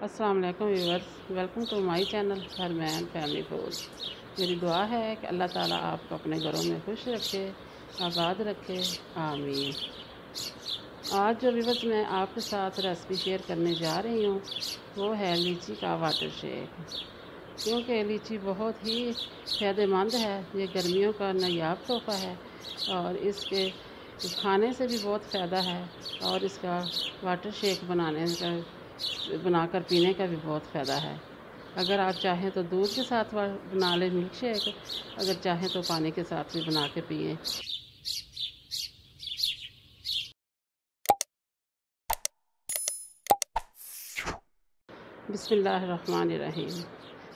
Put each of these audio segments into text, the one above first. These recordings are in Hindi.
अस्सलाम वालेकुम viewers welcome to my channel हर मैन फैमिली फ़ूड मेरी दुआ है कि अल्लाह ताला आपको अपने घरों में खुश रखे, आबाद रखे। आमीन। आज जो व्यूवर्स मैं आपके साथ रेसिपी शेयर करने जा रही हूँ, वो है लीची का वाटर शेक क्योंकि लीची बहुत ही फ़ायदेमंद है, ये गर्मियों का नायाब तोहफ़ा है और इसके खाने से भी बहुत फ़ायदा है और इसका वाटर शेक बनाने का बनाकर पीने का भी बहुत फ़ायदा है। अगर आप चाहें तो दूध के साथ बना लें मिल्क शेक अगर चाहें तो पानी के साथ भी बना के पिए। बिसमीम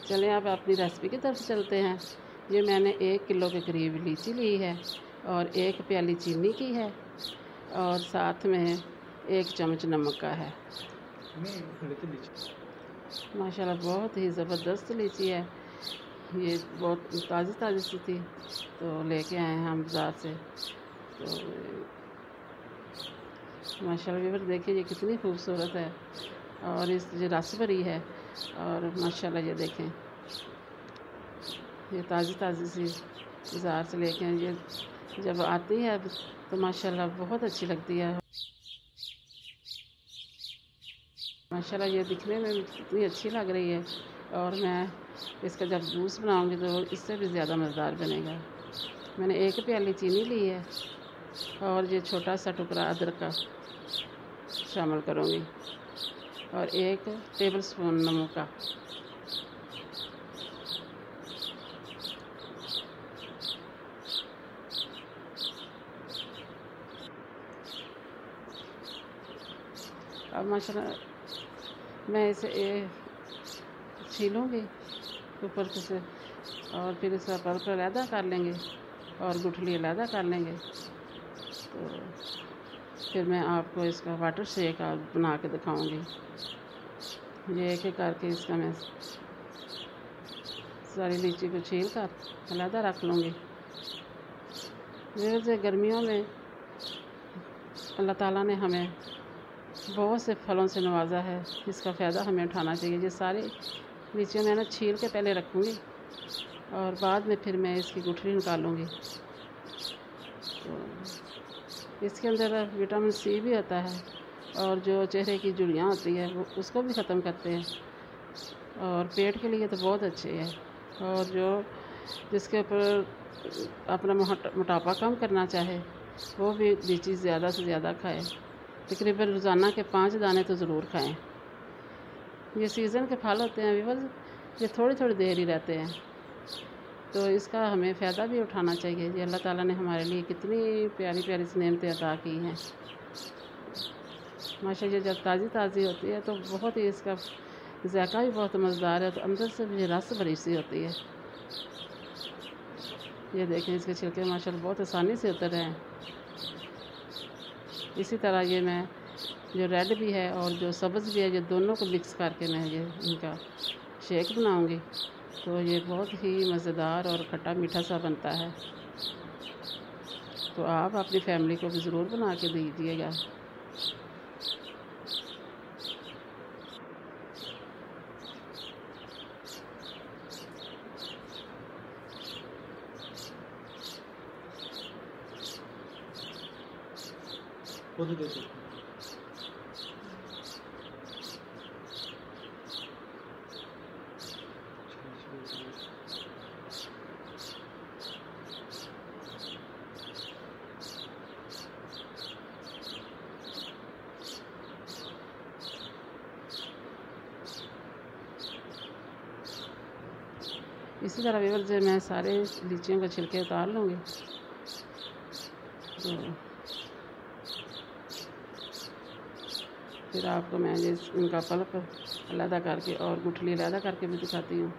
चलें आप अपनी रेसिपी की तरफ़ चलते हैं। ये मैंने एक किलो के करीब लीची ली है और एक प्याली चीनी की है और साथ में एक चम्मच नमक का है। माशाल्लाह बहुत ही ज़बरदस्त लीची है। ये बहुत ताज़ी ताज़ी सी थी तो लेके आए हैं हम बाज़ार से। तो माशाल्लाह भी देखिए ये कितनी खूबसूरत है और इस ये भरी है, और माशाल्लाह ये देखें, ये ताज़ी ताज़ी सी बाज़ार से लेके ये जब आती है तो माशाल्लाह बहुत अच्छी लगती है। माशाल्लाह, ये दिखने में कितनी अच्छी लग रही है। और मैं इसका जब जूस बनाऊँगी तो इससे भी ज़्यादा मज़ेदार बनेगा। मैंने एक प्याली चीनी ली है और ये छोटा सा टुकड़ा अदरक का शामिल करूँगी। और एक टेबल स्पून नमक का। अब माशाल्लाह मैं इसे छीलूँगी ऊपर से और फिर इसका पल्प अलहदा कर लेंगे और गुठली अलहदा कर लेंगे। तो फिर मैं आपको इसका वाटर शेक बना के दिखाऊँगी। ये एक एक करके इसका मैं सारी लीची को छील कर अलहदा रख लूँगी। जैसे गर्मियों में अल्लाह ताला ने हमें बहुत से फलों से नवाजा है इसका फ़ायदा हमें उठाना चाहिए। ये सारी लीचियाँ मैं ना छील के पहले रखूँगी और बाद में फिर मैं इसकी गुठली निकालूँगी। तो इसके अंदर विटामिन सी भी होता है और जो चेहरे की जुड़ियाँ होती है, वो उसको भी ख़त्म करते हैं। और पेट के लिए तो बहुत अच्छे है और जो जिसके ऊपर अपना मोटापा कम करना चाहे, वो भी लीची ज़्यादा से ज़्यादा खाए। तकरीबन रोज़ाना के पाँच दाने तो ज़रूर खाएँ। ये सीज़न के फल होते हैं बस ये थोड़ी थोड़ी देर ही रहते हैं। तो इसका हमें फ़ायदा भी उठाना चाहिए ये अल्लाह ताला ने हमारे लिए कितनी प्यारी प्यारी नेमतें अदा की हैं। माशा ये जब ताज़ी ताज़ी होती है तो बहुत ही इसका जायका भी बहुत मज़ेदार है तो अंदर से भी रस भरी सी होती है। ये देखें, इसके छिलके माशा बहुत आसानी से उतर रहे हैं। इसी तरह ये मैं, जो रेड भी है और जो सब्ज़ भी है, ये दोनों को मिक्स करके मैं ये इनका शेक बनाऊँगी। तो ये बहुत ही मज़ेदार और खट्टा मीठा सा बनता है। तो आप अपनी फैमिली को भी ज़रूर बना के दीजिएगा। खुद देखो इसी तरह वेवर से मैं सारे लीचियों के छिलके उतार लूँगी तो फिर आपको मैं ये इनका पल्प अलहदा करके और गुठली अलहदा करके भी दिखाती हूँ।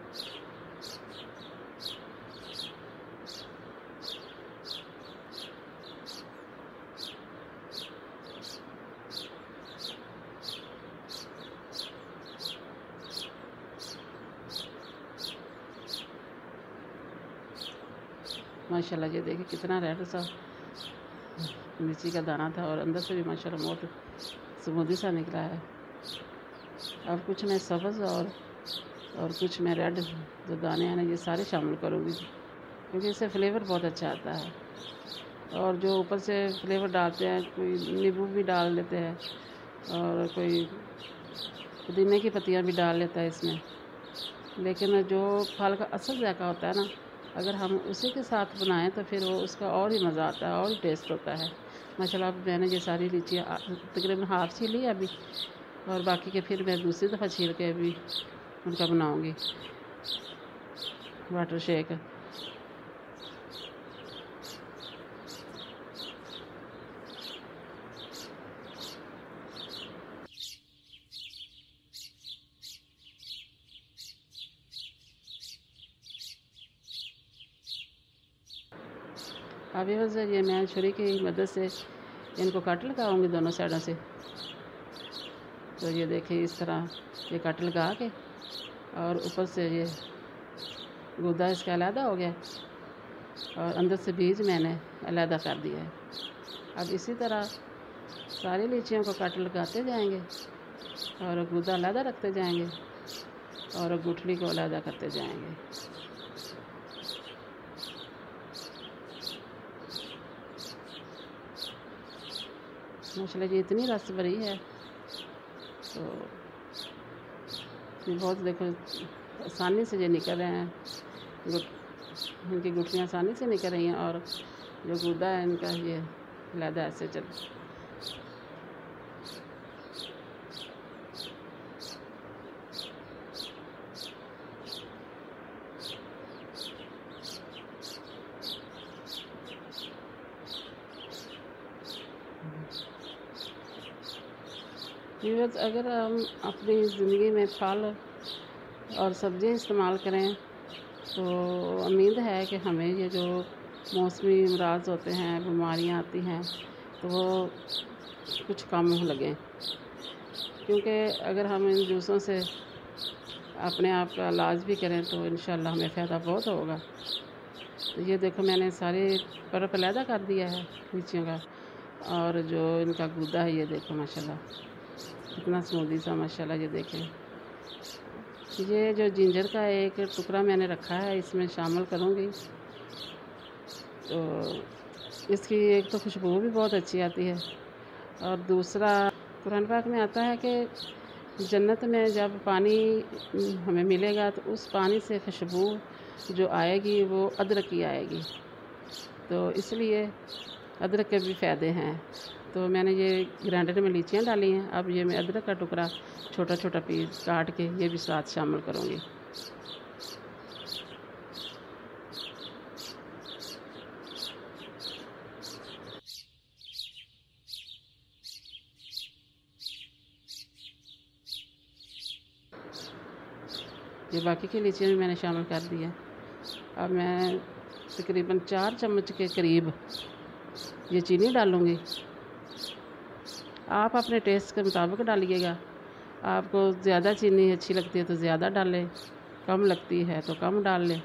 माशाल्लाह ये देखिए कितना रेड सा मिर्ची का दाना था और अंदर से भी माशाल्लाह बहुत स्मूदी सा निकला है। अब कुछ मैं सब्ज़ और और कुछ मैं रेड जो दाने हैं ना, ये सारे शामिल करूँगी। क्योंकि इससे फ्लेवर बहुत अच्छा आता है। और जो ऊपर से फ्लेवर डालते हैं, कोई नींबू भी डाल देते हैं और कोई पुदीने की पत्तियाँ भी डाल लेता है इसमें। लेकिन जो फल का असल जायका होता है ना, अगर हम उसी के साथ बनाएँ तो फिर वो उसका और ही मज़ा आता है, और ही टेस्ट होता है। माशाल्लाह मैंने ये सारी लीचियाँ तकरीबन हाफ़ छील ली अभी, और बाकी के फिर मैं दूसरी दफ़ा छील के अभी उनका बनाऊँगी। वाटर शेक अभी बस ये मैं छुरी की मदद से इनको कट लगाऊँगी दोनों साइडों से। तो ये देखिए इस तरह ये कट लगा के और ऊपर से ये गुदा इसका अलहदा हो गया और अंदर से बीज मैंने अलहदा कर दिया है। अब इसी तरह सारी लीचियों को कट लगाते जाएँगे और गुदा अलहदा रखते जाएँगे और गुठली को अलहदा करते जाएँगे। माशाल्लाह जी इतनी रस भरी है। तो बहुत देखो, आसानी से ये निकल रहे हैं, गुट इनकी गुठलियाँ आसानी से निकल रही हैं और जो गुदा है इनका ये लैदा ऐसे चल व्यूवर्स अगर हम अपनी ज़िंदगी में फल और सब्ज़ियाँ इस्तेमाल करें तो उम्मीद है कि हमें ये जो मौसमी अमराज होते हैं, बीमारियाँ आती हैं तो वो कुछ कम लगें। क्योंकि अगर हम इन जूसों से अपने आप का इलाज भी करें तो इन हमें फ़ायदा बहुत होगा। तो ये देखो, मैंने सारे पर पैदा कर दिया है लीचियों का, और जो इनका गुदा है, ये देखो, माशाल्लाह। कितना स्मूदी सा, माशाल्लाह ये देखें। ये जो जिंजर का एक टुकड़ा मैंने रखा है, इसमें शामिल करूँगी। तो इसकी एक तो खुशबू भी बहुत अच्छी आती है। और दूसरा, कुरान पाक में आता है कि जन्नत में जब पानी हमें मिलेगा तो उस पानी से खुशबू जो आएगी, वो अदरक की आएगी। तो इसलिए अदरक के भी फ़ायदे हैं। तो मैंने ये ग्राइंडर में लीचियाँ डाली हैं। अब ये मैं अदरक का टुकड़ा छोटा छोटा पीस काट के ये भी साथ शामिल करूँगी। ये बाकी की लीचियाँ भी मैंने शामिल कर दी है। अब मैं तकरीबन चार चम्मच के करीब ये चीनी डालूँगी। आप अपने टेस्ट के मुताबिक डालिएगा। आपको ज़्यादा चीनी अच्छी लगती है तो ज़्यादा डालें, कम लगती है तो कम डाल लें।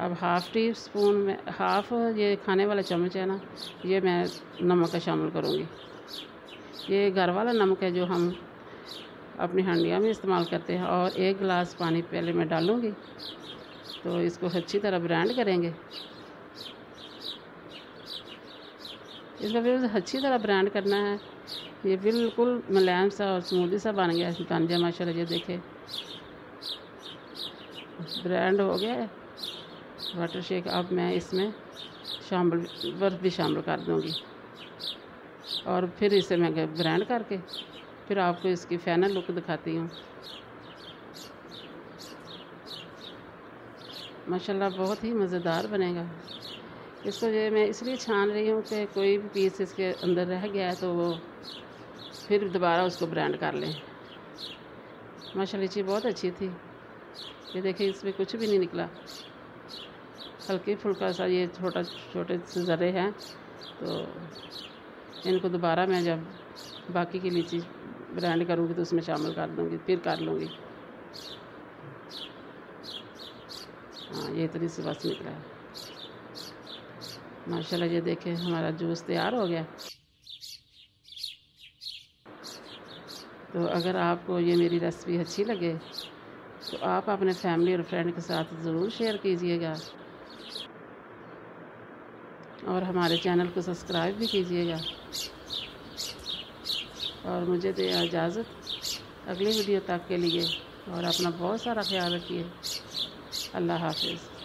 अब हाफ़ टी स्पून में हाफ़ ये खाने वाला चम्मच है ना, ये मैं नमक का शामिल करूँगी। ये घर वाला नमक है जो हम अपनी हंडिया में इस्तेमाल करते हैं और एक गिलास पानी पहले मैं डालूँगी तो इसको अच्छी तरह ब्रांड करेंगे। इसका फिर अच्छी तरह ब्रांड करना है। ये बिल्कुल मुलायम सा और स्मूदी सा बन गया बन गया माशा ये देखे। ब्रांड हो गया वाटर शेक अब मैं इसमें शामिल, बर्फ़ भी शामिल कर दूँगी। और फिर इसे मैं ब्रांड करके फिर आपको इसकी फैनल लुक दिखाती हूँ। माशाल्लाह, बहुत ही मज़ेदार बनेगा। इसको जो मैं इसलिए छान रही हूँ कि कोई भी पीस इसके अंदर रह गया है तो वो फिर दोबारा उसको ब्रांड कर लें। माशा लीची बहुत अच्छी थी। ये देखिए, इसमें कुछ भी नहीं निकला। हल्की फुल्का सा, ये छोटा, छोटे से ज़रे हैं तो इनको दोबारा मैं जब बाकी की लीची ब्रांड करूँगी तो उसमें शामिल कर दूँगी, फिर कर लूँगी। हाँ ये इतनी सी बस निकला है। माशाल्लाह, ये देखें, हमारा जूस तैयार हो गया। तो अगर आपको ये मेरी रेसिपी अच्छी लगे तो आप अपने फैमिली और फ्रेंड के साथ ज़रूर शेयर कीजिएगा। और हमारे चैनल को सब्सक्राइब भी कीजिएगा। और मुझे दे इजाज़त अगली वीडियो तक के लिए, और अपना बहुत सारा ख्याल रखिए। अल्लाह हाफिज़।